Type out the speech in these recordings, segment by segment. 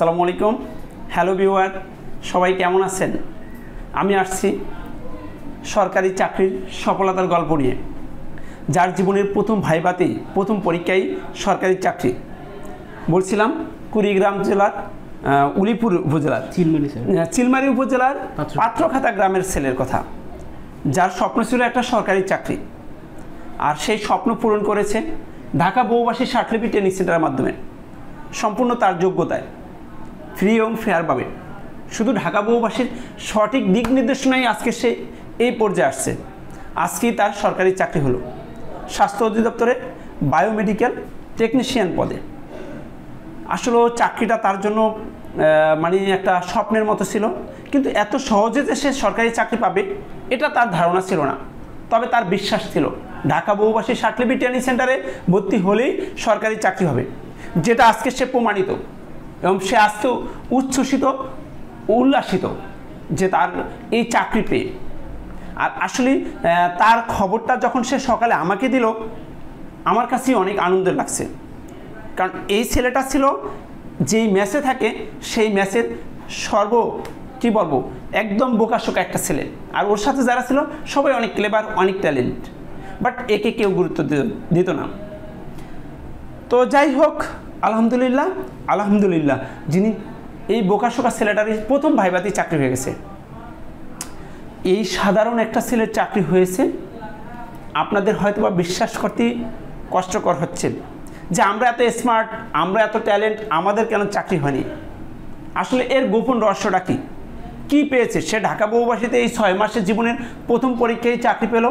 আসসালামু আলাইকুম। Hello viewer সবাই কেমন আছেন? আমি আসছি সরকারি চাকরির সফলতার গল্প নিয়ে যার জীবনের প্রথম ভাইবাতেই প্রথম পরীক্ষায় সরকারি চাকরি। বলছিলাম কুড়িগ্রাম জেলার উলিপুর উপজেলার চিলমারি চিলমারি উপজেলার পাত্রখাতা গ্রামের ছেলের কথা যার স্বপ্ন ছিল একটা সরকারি চাকরি। আর সেই স্বপ্ন পূরণ করেছে ঢাকা বহুবাসী সার্টিফিকেট ট্রেনিং সেন্টারের মাধ্যমে সম্পূর্ণ তার যোগ্যতায়। ফ্রি এবং ফেয়ারভাবে শুধু ঢাকা বহুবাসীর সঠিক দিক নির্দেশনাই আজকে সে এই পর্যায়ে আসছে। আজকেই তার সরকারি চাকরি হলো। স্বাস্থ্য অধিদপ্তরে বায়োমেডিক্যাল টেকনিশিয়ান পদে। আসলে চাকরিটা তার জন্য মানে একটা স্বপ্নের মতো ছিল। কিন্তু এত সহজে যে সে সরকারি চাকরি পাবে, এটা তার ধারণা ছিল না। তবে তার বিশ্বাস ছিল, ঢাকা বহুবাসী সার্টিফিকেট ট্রেনিং সেন্টারে ভর্তি হলেই সরকারি চাকরি হবে, যেটা আজকে সে প্রমাণিত। এবং সে আজকেও উচ্ছ্বসিত, উল্লাসিত যে তার এই চাকরি পেয়ে। আর আসলে তার খবরটা যখন সে সকালে আমাকে দিল, আমার কাছেই অনেক আনন্দের লাগছে। কারণ এই ছেলেটা ছিল, যেই ম্যাচে থাকে, সেই ম্যাচের সর্ব, কি বলব, একদম বোকাশোকা একটা ছেলে। আর ওর সাথে যারা ছিল, সবাই অনেক ক্লেবার অনেক ট্যালেন্ট বাট একে কেউ গুরুত্ব দিত না। তো যাই হোক আলহামদুলিল্লাহ আলহামদুলিল্লাহ। যিনি এই বোকাশোকা ছেলেটারই প্রথম ভাইবাতি চাকরি হয়ে গেছে। এই সাধারণ একটা ছেলের চাকরি হয়েছে। আপনাদের হয়তো বা বিশ্বাস করতে কষ্টকর হচ্ছে যে আমরা এত স্মার্ট আমরা এত ট্যালেন্ট আমাদের কেন চাকরি হয়নি? আসলে এর গোপন রহস্যটা কি? কি পেয়েছে? সে ঢাকা বহুবাসীতে এই ছয় মাসের জীবনের প্রথম পরীক্ষায় চাকরি পেল।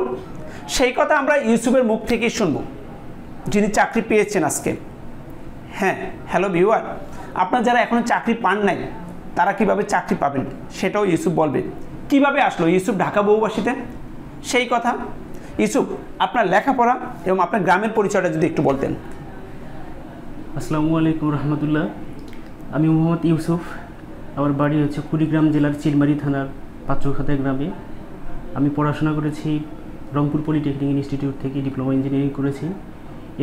সেই কথা আমরা ইউসুফের মুখ থেকেই শুনব। যিনি চাকরি পেয়েছেন আজকে। হ্যাঁ হ্যালো ভিউয়ার আপনার যারা এখনও চাকরি পান নাই, তারা কীভাবে চাকরি পাবেন? সেটাও ইউসুফ বলবে। কীভাবে আসলো? ইউসুফ ঢাকা বহুবাসীতে সেই কথা। ইউসুফ, আপনার লেখাপড়া এবং আপনার গ্রামের পরিচয়টা যদি একটু বলতেন। আসসালামু আলাইকুম রহমতুল্লাহ। আমি মোহাম্মদ ইউসুফ। আমার বাড়ি হচ্ছে কুড়িগ্রাম জেলার চিলমারি থানার পাত্রখাতা গ্রামে। আমি পড়াশোনা করেছি রংপুর পলিটেকনিক ইনস্টিটিউট থেকে, ডিপ্লোমা ইঞ্জিনিয়ারিং করেছি।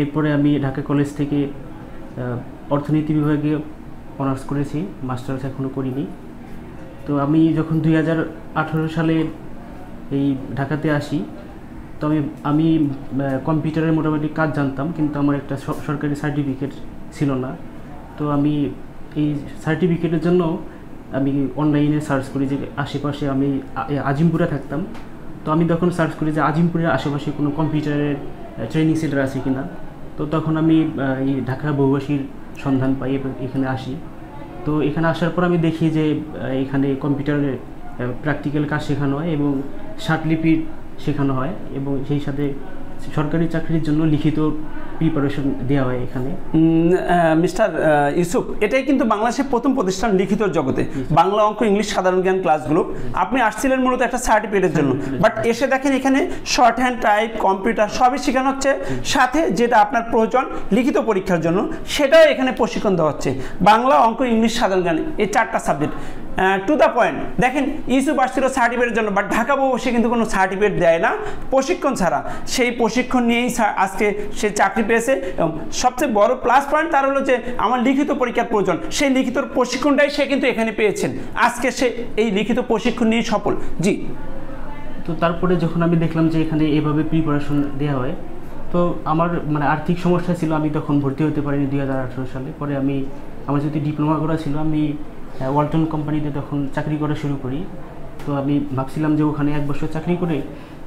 এরপরে আমি ঢাকা কলেজ থেকে অর্থনীতি বিভাগে অনার্স করেছি মাস্টার্স এখনও করিনি। তো আমি যখন দুই হাজার আঠারো সালে এই ঢাকাতে আসি তো আমি আমি কম্পিউটারের মোটামুটি কাজ জানতাম, কিন্তু আমার একটা সরকারি সার্টিফিকেট ছিল না। তো আমি এই সার্টিফিকেটের জন্য আমি অনলাইনে সার্চ করি যে আশেপাশে আমি আজিমপুরে থাকতাম। তো আমি তখন সার্চ করি যে আজিমপুরের আশেপাশে কোনো কম্পিউটারের ট্রেনিং সেন্টার আছে কি না তো তখন আমি এই ঢাকা বহুবাসীর সন্ধান পাই এখানে আসি। তো এখানে আসার পর আমি দেখি যে এখানে কম্পিউটারের প্র্যাকটিক্যাল কাজ শেখানো হয় এবং লিপি শেখানো হয় এবং সেই সাথে সরকারি চাকরির জন্য লিখিত প্রিপারেশন দেওয়া হয় এখানে? মিস্টার ইউসুফ এটাই কিন্তু বাংলাদেশের প্রথম প্রতিষ্ঠান লিখিত জগতে। বাংলা অঙ্ক ইংলিশ সাধারণ জ্ঞান ক্লাসগুলো আপনি আসছিলেন মূলত একটা সার্টিফিকেটের জন্য। বাট এসে দেখেন এখানে শর্ট হ্যান্ড টাইপ কম্পিউটার সবই শেখানো হচ্ছে। সাথে যেটা আপনার প্রয়োজন লিখিত পরীক্ষার জন্য সেটাও এখানে প্রশিক্ষণ দেওয়া হচ্ছে। বাংলা অঙ্ক ইংলিশ সাধারণ জ্ঞান এই চারটা সাবজেক্ট টু দ্য পয়েন্ট দেখেন, ইউসুফ আসছিল সার্টিফিকেটের জন্য বাট ঢাকা বসে কিন্তু কোনো সার্টিফিকেট দেয় না, প্রশিক্ষণ ছাড়া। সেই প্রশিক্ষণ নিয়েই আজকে সে চাকরি পেয়েছে, এবং সবচেয়ে বড় প্লাস পয়েন্ট তার হলো যে, আমার লিখিত পরীক্ষার প্রয়োজন। সেই লিখিত প্রশিক্ষণটাই সে কিন্তু এখানে পেয়েছেন। আজকে সে এই লিখিত প্রশিক্ষণ নিয়ে সফল। জি। তো তারপরে যখন আমি দেখলাম যে এখানে এভাবে প্রিপারেশন দেওয়া হয়, তো আমার মানে আর্থিক সমস্যা ছিল, আমি তখন ভর্তি হতে পারিনি দুই হাজার আঠারো সালে। পরে আমি, আমার যদি ডিপ্লোমা করা ছিল, আমি ওয়ালটন কোম্পানিতে তখন চাকরি করা শুরু করি। তো আমি ভাবছিলাম যে ওখানে এক বছর চাকরি করে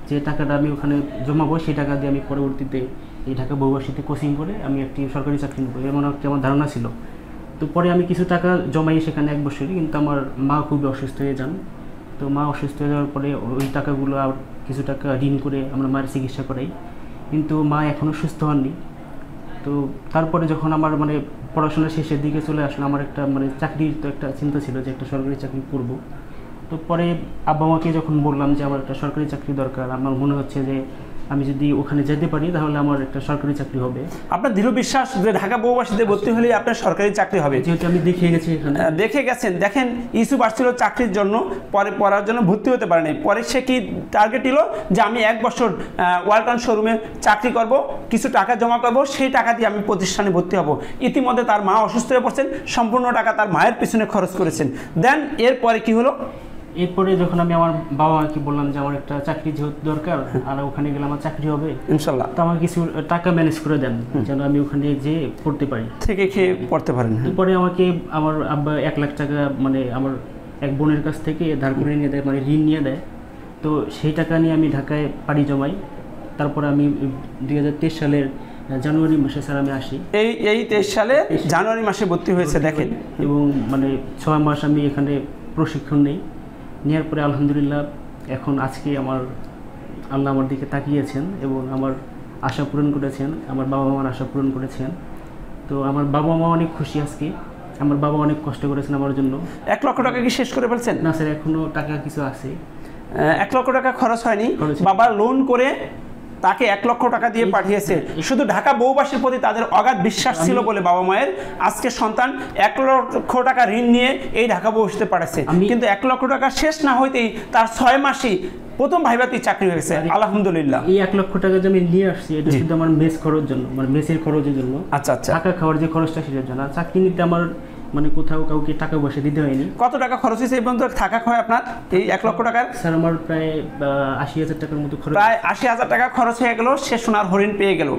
যে টাকাটা আমি ওখানে জমাবো, সেই টাকা দিয়ে আমি পরবর্তীতে এই ঢাকা বহুবাসীতে কোচিং করে আমি একটি সরকারি চাকরি নেব, এমন একটি আমার ধারণা ছিল। তো পরে আমি কিছু টাকা জমাই সেখানে এক বছরই, কিন্তু আমার মা খুবই অসুস্থ হয়ে যান। তো মা অসুস্থ হয়ে যাওয়ার পরে ওই টাকাগুলো আর কিছু টাকা ঋণ করে আমরা মায়ের চিকিৎসা করাই। কিন্তু মা এখনও সুস্থ হননি। তো তারপরে যখন আমার মানে পড়াশোনা শেষের দিকে চলে আসলে। আমার একটা মানে চাকরির তো একটা চিন্তা ছিল যে একটা সরকারি চাকরি করব। তো পরে আব্বা মাকে যখন বললাম যে আমার একটা সরকারি চাকরি দরকার, আমার মনে হচ্ছে যে আমি যদি ওখানে যেতে পারি তাহলে আমার একটা সরকারি চাকরি হবে। আপনার দৃঢ় বিশ্বাস যে ঢাকা বহুবাসীতে ভর্তি হলে আপনার সরকারি চাকরি হবে। যেহেতু আমি দেখে গেছি দেখে গেছেন। দেখেন ইউসুফ আসছিল চাকরির জন্য পরে পড়ার জন্য ভর্তি হতে পারেনি পরে সে কি টার্গেট ছিল যে আমি এক বছর ওয়ালটন শোরুমে চাকরি করব কিছু টাকা জমা করব সেই টাকা দিয়ে আমি প্রতিষ্ঠানে ভর্তি হব। ইতিমধ্যে তার মা অসুস্থ হয়ে পড়ছেন সম্পূর্ণ টাকা তার মায়ের পিছনে খরচ করেছেন। দেন এরপরে কি হলো? এরপরে যখন আমি আমার বাবা মাকে বললাম যে আমার একটা চাকরি যেহেতু দরকার আর ওখানে গেলে আমার চাকরি হবে ইনশাল্লাহ। তো আমাকে কিছু টাকা ম্যানেজ করে দেন যেন আমি ওখানে যেয়ে পড়তে পারি। থেকে খেয়ে পড়তে পারেন হ্যাঁ। এরপরে আমাকে আমার আব্বা এক লাখ টাকা মানে আমার এক বোনের কাছ থেকে ধার করে নিয়ে দেয় মানে ঋণ নিয়ে দেয়। তো সেই টাকা নিয়ে আমি ঢাকায় পাড়ি জমাই। তারপরে আমি দুই হাজার তেইশ সালের জানুয়ারি মাসে স্যার আমি আসি। এই এই তেইশ সালে জানুয়ারি মাসে ভর্তি হয়েছে দেখেন। এবং মানে ছয় মাস আমি এখানে প্রশিক্ষণ নেই। নেওয়ার পরে আলহামদুলিল্লাহ এখন আজকে আমার আল্লাহ আমার দিকে তাকিয়েছেন এবং আমার আশা পূরণ করেছেন আমার বাবা মার আশা পূরণ করেছেন। তো আমার বাবা মা অনেক খুশি আজকে। আমার বাবা অনেক কষ্ট করেছেন আমার জন্য। এক লক্ষ টাকা কি শেষ করে ফেলছেন? না স্যার এখনও টাকা কিছু আছে। এক লক্ষ টাকা খরচ হয়নি। বাবা লোন করে তাকে এক লক্ষ টাকা দিয়ে পাঠিয়েছে। শুধু ঢাকা বউবাসীর প্রতি তাদের অগাধ বিশ্বাস ছিল বলে বাবা মায়ের। আজকে সন্তান এক লক্ষ টাকা ঋণ নিয়ে এই ঢাকা পাঠাচ্ছে। আমি- কিন্তু এক লক্ষ টাকা শেষ না হইতেই তার ছয় মাসেই প্রথম ভাইবাতি চাকরি হয়েছে আলহামদুলিল্লাহ। এই এক লক্ষ টাকা যে আমি নিয়ে আসছি এটা শুধু আমার মেস খরচ জন্য মানে মেসের খরচের জন্য। আচ্ছা আচ্ছা। থাকা খাওয়ার যে খরচটা সেটার জন্য। চাকরি নিতে আমার মানে কোথাও কাউকে টাকা পয়সা দিতে হয়নি। কত টাকা খরচ হয়েছে এই পর্যন্ত থাকা হয় আপনার? এই এক লক্ষ টাকার? স্যার আমার প্রায় আশি হাজার টাকার মতো খরচ প্রায় আশি হাজার টাকা খরচ হয়ে গেল সে সোনার হরিণ পেয়ে গেল।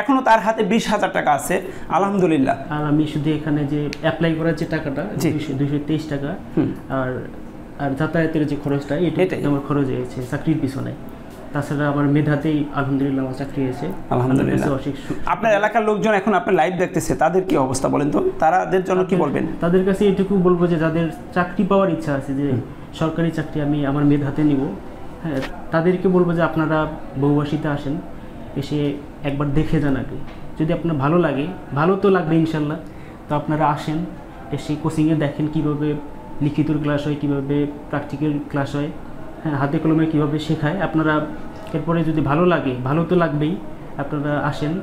এখনও তার হাতে বিশ হাজার টাকা আছে। আলহামদুলিল্লাহ। আর আমি শুধু এখানে যে অ্যাপ্লাই করার যে টাকাটা। দুইশো তেইশ টাকা আর আর যাতায়াতের যে খরচটা এটা। আমার খরচ হয়েছে চাকরির পিছনে। তাছাড়া আমার মেধাতেই আলহামদুলিল্লাহ আমার চাকরি হয়েছে। আলহামদুলিল্লাহ। আপনার এলাকার লোকজন এখন আপনার লাইভ দেখতেছে তাদের কি অবস্থা বলেন তো? তাদের জন্য কি বলবেন? তাদের কাছে এটুকু বলব যে যাদের চাকরি পাওয়ার ইচ্ছা আছে যে সরকারি চাকরি আমি আমার মেধাতে নিব হ্যাঁ তাদেরকে বলব যে আপনারা বহুবাসীতে আসেন এসে একবার দেখে যান আগে। যদি আপনার ভালো লাগে ভালো তো লাগবে ইনশাল্লাহ তো আপনারা আসেন এসে কোচিংয়ে দেখেন কীভাবে লিখিত ক্লাস হয় কীভাবে প্র্যাকটিক্যাল ক্লাস হয়। হ্যাঁ হাতে কলমে কীভাবে শেখায়? আপনারা এরপরে যদি ভালো লাগে, ভালো তো লাগবেই, আপনারা আসেন,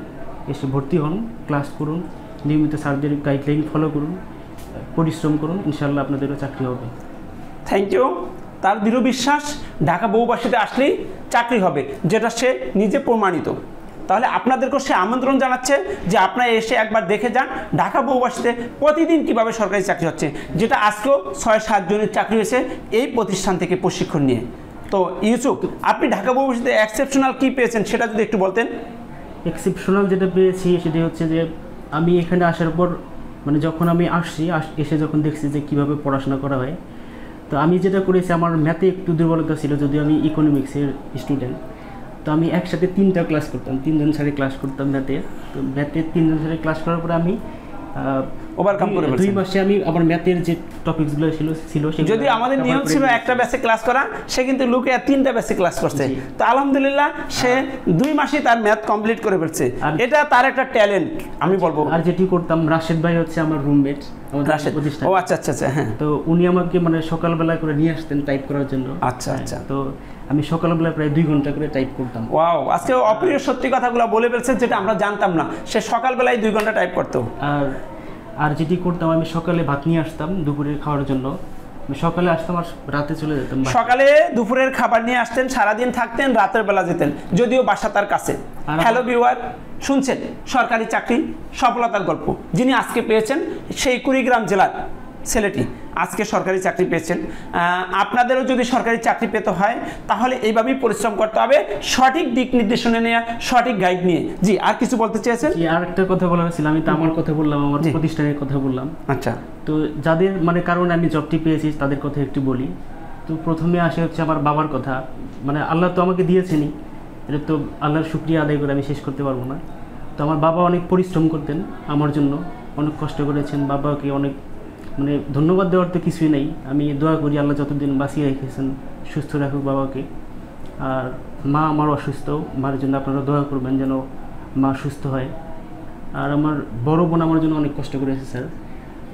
এসে ভর্তি হন, ক্লাস করুন, নিয়মিত স্যারদের গাইডলাইন ফলো করুন, পরিশ্রম করুন ইনশাল্লাহ আপনাদেরও চাকরি হবে। থ্যাংক ইউ তার দৃঢ় বিশ্বাস ঢাকা বহুবাসীতে আসলেই চাকরি হবে, যেটা সে নিজে প্রমাণিত। তাহলে আপনাদেরকেও সে আমন্ত্রণ জানাচ্ছে যে আপনারা এসে একবার দেখে যান। ঢাকা বহুবাসীতে প্রতিদিন কীভাবে সরকারি চাকরি হচ্ছে? যেটা আজকেও ছয়, সাত জনের চাকরি হয়েছে এই প্রতিষ্ঠান থেকে প্রশিক্ষণ নিয়ে। তো ইউসুফ, আপনি ঢাকা বহুবাসীতে এক্সেপশনাল কি পেয়েছেন সেটা যদি একটু বলতেন? এক্সেপশনাল যেটা পেয়েছি সেটা হচ্ছে যে আমি এখানে আসার পর মানে যখন আমি আসছি এসে যখন দেখছি যে কীভাবে পড়াশোনা করা হয়, তো আমি যেটা করেছি, আমার ম্যাথে একটু দুর্বলতা ছিল, যদিও আমি ইকোনমিক্সের স্টুডেন্ট তো আমি একসাথে তিনটা ক্লাস করতাম তিনজন স্যারে ক্লাস করতাম ম্যাথে তো ম্যাথে তিনজন স্যারে ক্লাস করার পরে আমি Overcome করে দুই- মাসে আমি আমার ম্যাথের যে টপিকসগুলো ছিল ছিল যদি আমাদের নিয়ম ছিল একটা ব্যাচে ক্লাস করা সে কিন্তু লুকে তিনটা ব্যাচে ক্লাস করছে। তো আলহামদুলিল্লাহ সে দুই মাসে তার ম্যাথ কমপ্লিট করে ফেলছে। এটা তার একটা ট্যালেন্ট আমি বলব। আর যেটি করতাম রাশেদ ভাই হচ্ছে আমার রুমমেট রাশেদ। ও আচ্ছা আচ্ছা আচ্ছা হ্যাঁ। তো উনি আমাকে মানে সকালবেলা করে নিয়ে আসতেন টাইপ করার জন্য। আচ্ছা, হ্যাঁ, আচ্ছা। তো আমি সকালবেলা প্রায় দুই ঘণ্টা করে টাইপ করতাম। ওয়াও আজকে অপ্রিয় সত্যি কথাগুলো বলে ফেলছেন যেটা আমরা জানতাম না। সে সকালবেলায় দুই ঘণ্টা টাইপ করতো। আর আর যেটি করতাম আমি সকালে ভাত নিয়ে আসতাম দুপুরে খাওয়ার জন্য। সকালে আসতাম আর রাতে চলে যেতাম সকালে দুপুরের খাবার নিয়ে আসতেন সারাদিন থাকতেন রাতের বেলা যেতেন যদিও বাসা তার কাছে। হ্যালো বিওয়ার শুনছেন? সরকারি চাকরি সফলতার গল্প। যিনি আজকে পেয়েছেন সেই কুড়িগ্রাম জেলার ছেলেটি। আজকে সরকারি চাকরি পেয়েছেন। আপনাদেরও যদি সরকারি চাকরি পেতে হয় তাহলে এইভাবেই পরিশ্রম করতে হবে সঠিক দিক নির্দেশনা নিয়ে সঠিক গাইড নিয়ে। জি আর কিছু বলতে চেয়েছেন আর একটা কথা বলার ছিল আমি তো আমার কথা বললাম আমার। প্রতিষ্ঠানের কথা বললাম। আচ্ছা। তো যাদের মানে কারণে আমি জবটি পেয়েছি তাদের কথা একটু বলি। তো প্রথমে আসে হচ্ছে আমার বাবার কথা। মানে আল্লাহ তো আমাকে দিয়েছেনই। এটা তো আল্লাহর শুক্রিয়া আদায় করে আমি শেষ করতে পারব না। তো আমার বাবা অনেক পরিশ্রম করতেন আমার জন্য। অনেক কষ্ট করেছেন বাবাকে অনেক মানে ধন্যবাদ দেওয়ার তো কিছুই নেই। আমি দোয়া করি আল্লাহ যতদিন বাঁচিয়ে রেখেছেন সুস্থ রাখুক বাবাকে। আর মা আমার অসুস্থ মার জন্য আপনারা দোয়া করবেন যেন মা সুস্থ হয়। আর আমার বড় বোন আমার জন্য অনেক কষ্ট করেছে স্যার।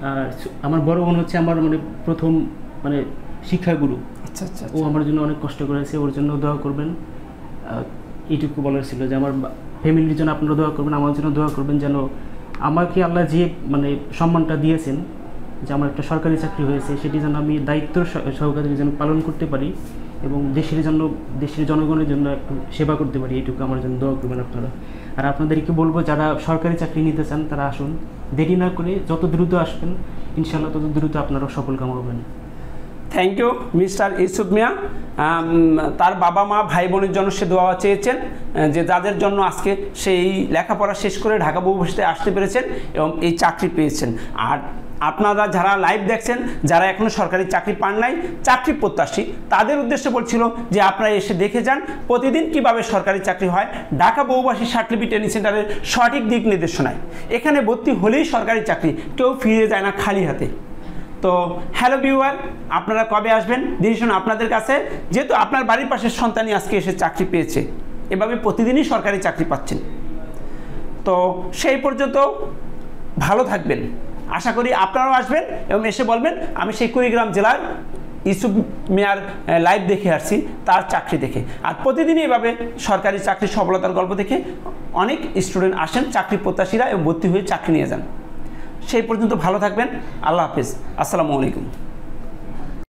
আর আমার বড় বোন হচ্ছে আমার মানে প্রথম মানে শিক্ষাগুরু আচ্ছা আচ্ছা ও আমার জন্য অনেক কষ্ট করেছে ওর জন্য দোয়া করবেন। এইটুকু বলার ছিল যে আমার ফ্যামিলির জন্য আপনারা দোয়া করবেন আমার জন্য দোয়া করবেন যেন আমাকে আল্লাহ যে মানে সম্মানটা দিয়েছেন যে আমার একটা সরকারি চাকরি হয়েছে, সেটি যেন আমি দায়িত্ব সহ- সহকারে যেন পালন করতে পারি এবং দেশের জন্য, দেশের জনগণের জন্য একটু সেবা করতে পারি, এইটুকু আমার জন্য দোয়া করবেন আপনারা। আর আপনাদেরকে বলব, যারা সরকারি চাকরি নিতে চান, তারা আসুন। দেরি না করে যত দ্রুত আসবেন ইনশাল্লাহ তত দ্রুত আপনারা সফল কামাবেন thank you mister Yusuf Mia. তার বাবা মা ভাই বোনের জন্য সে দোয়া চেয়েছেন, যে যাদের জন্য আজকে সেই লেখাপড়া শেষ করে ঢাকা বহুভাষাতে আসতে পেরেছেন এবং এই চাকরি পেয়েছেন। আর আপনারা যারা লাইভ দেখছেন, যারা এখনও সরকারি চাকরি পান নাই, চাকরি প্রত্যাশী, তাদের উদ্দেশ্যে বলছিল যে আপনারা এসে দেখে যান প্রতিদিন কীভাবে সরকারি চাকরি হয়। ঢাকা বহুবাসী সার্টিফিকেট ট্রেনিং সেন্টারের সঠিক দিক নির্দেশনায়। এখানে ভর্তি হলেই সরকারি চাকরি, কেউ ফিরে যায় না খালি হাতে। তো হ্যালো ভিউয়ার আপনারা কবে আসবেন? ডিসিশন আপনাদের কাছে, যেহেতু আপনার বাড়ির পাশের সন্তানই আজকে এসে চাকরি পেয়েছে, এভাবে প্রতিদিনই সরকারি চাকরি পাচ্ছেন। তো সেই পর্যন্ত ভালো থাকবেন। আশা করি আপনারাও আসবেন এবং এসে বলবেন, আমি সেই কুড়িগ্রাম জেলার ইসুফ মেয়ার লাইভ দেখে আসছি, তার চাকরি দেখে। আর প্রতিদিনই এভাবে সরকারি চাকরির সফলতার গল্প দেখে অনেক স্টুডেন্ট আসেন, চাকরি প্রত্যাশীরা এবং ভর্তি হয়ে চাকরি নিয়ে যান। সেই পর্যন্ত ভালো থাকবেন, আল্লাহ হাফিজ, আসসালামু আলাইকুম।